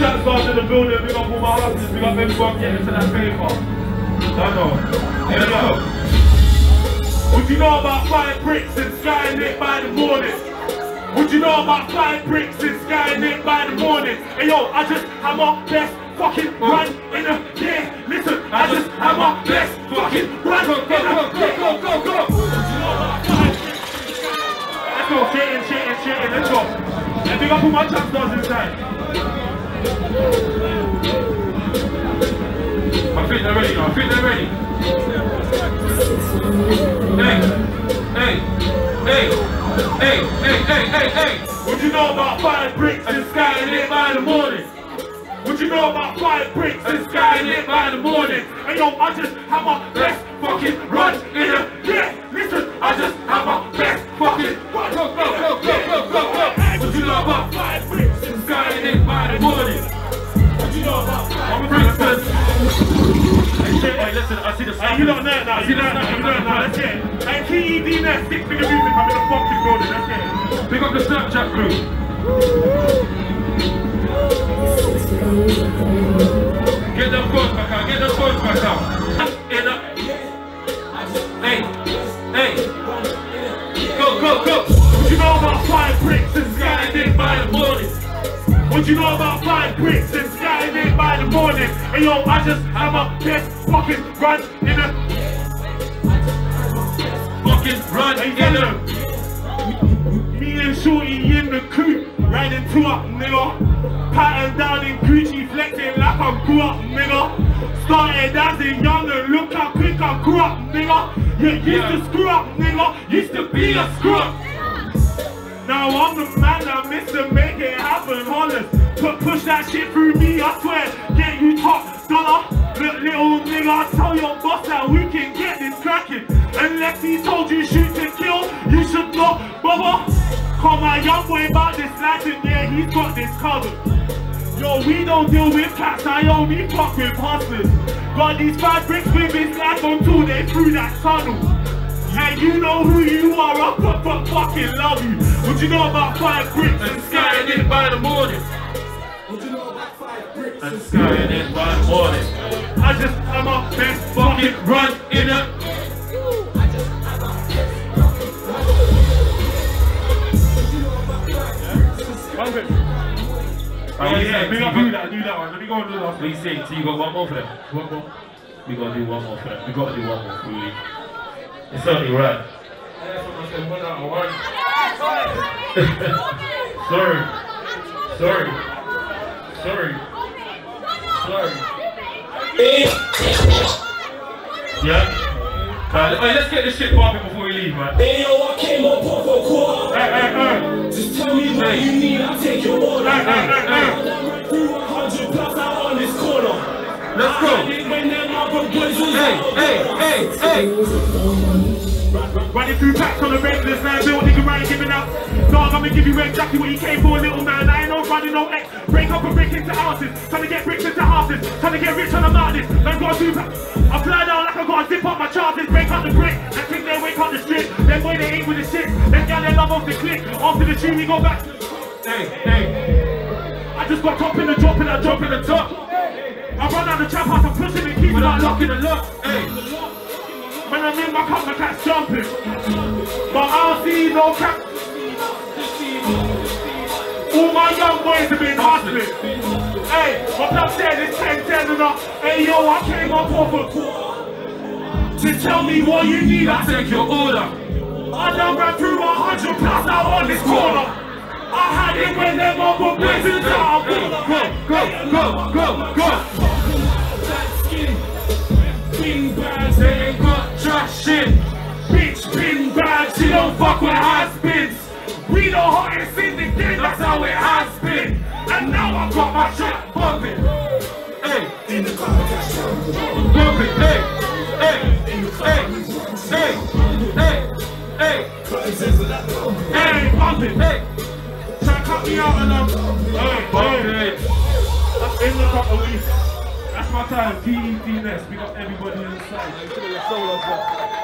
chat stars in the building, big up all my hustlers, big up everyone getting to that paper. I know. We go. You know about five bricks and sky lit by the morning? What you know about five bricks and sky lit by the morning? Hey yo, I just have my best fucking run in the yeah. Listen, I just have my best fucking run in the yeah. Go, go, go, go. What you know about five bricks? Let's go, shitting, shitting, shitting, let's go. And big up all my chat stars inside. I think they're ready now, I think they're ready. Hey, hey, hey, hey, hey, hey, hey, hey. What you know about five bricks and sky lit by the morning? What you know about five bricks and sky lit by the morning? And yo, I just have my best fucking run in the yeah. Listen, I just have my best fucking run. Go, go, go, go, go, go, go. What you know about five bricks and sky lit by the morning? I see the Hey, you don't know now, you don't know you don't know that's it. Hey, TE dness, six figure music, I'm in the fucking building, that's it. Pick up the Snapchat crew. Get them phones back out, get them phones back out. In a... Hey, hey. Go, go, go. What you know about five bricks and sky lit by the morning? What you know about five bricks morning? And yo, I just have my best fucking run in the fucking run in the me and Shorty in the coupe, riding two up, nigga. Pattern down in Gucci, flexing like I grew up, nigga. Started as a young and look how quick I grew up, nigga. Yeah, used to screw up, nigga. Used to be a screw up. Now I'm the man that Mr. Make it happen, hollers. Put push that shit through me, I swear. Get you top dollar. Little, little nigga, tell your boss that we can get this cracking. Unless he told you shoot to kill, you should not bother. Call my young boy about this Latin, yeah, he's got this covered. Yo, we don't deal with cats, I only fuck with hustlers. Got these five bricks with his lads until they through that tunnel. And you know who you are, I fuck, fuck, fucking love you. What you know about five bricks and sky lit by the morning? What you know about five bricks And sky lit by the morning. I just have my best fucking run in a. Oh, oh yeah, big up you that, do that one. Let me go and do that one. What you say? So you got one more for them? One more? We gotta do one more for them. We gotta do one more for you. It's only right. Sorry. Sorry. Sorry. Sorry. Yeah? Uh, hey, let's get this shit popping before we leave, man. Hey yo, I came up off a quarter. Hey, hey, hey. Just tell me what you need, I'll take your order. Hey, hey, hey, hey. Running through packs on the regulars, man, build nigga right giving up. Dog, I'ma give you exactly what you came for, little man. I ain't no running no X. Break up and break into houses. Trying to get bricks into houses. Trying to get rich on the mountains. Man, got two packs. I fly down like I gotta zip up my chances. Break up the brick. And think they wake up the strip. Then boy, they ain't with the shit. Then gal, they love off the click. After the tune, we go back. Hey, hey. I just got top in the drop and I drop in the top. I run out the trap house, I'm pushing it, it like locking the lock. Hey. When I'm in my cup, my cat's jumping. But I don't see no cat. All my young boys have been hustling. Hey, my blood said it's 10 10 and up. Hey yo, I came up off a. To tell me what you need, I take your order. I done ran through a hundred plus out on this corner. I had it when them other boys in town. Go, go, go, go, go. That shit. Bitch, pin bad, she don't fuck with has-beens. We the hottest in the game, that's how it has been. And now I got my shit bumping. Hey, in the car, down. bumping, hey, hey, hey, hey, hey, hey, hey, bumping, hey. Try to cut me out and um, hey, hey. In the couple weeks. That's my time. TE dness. We got everybody inside.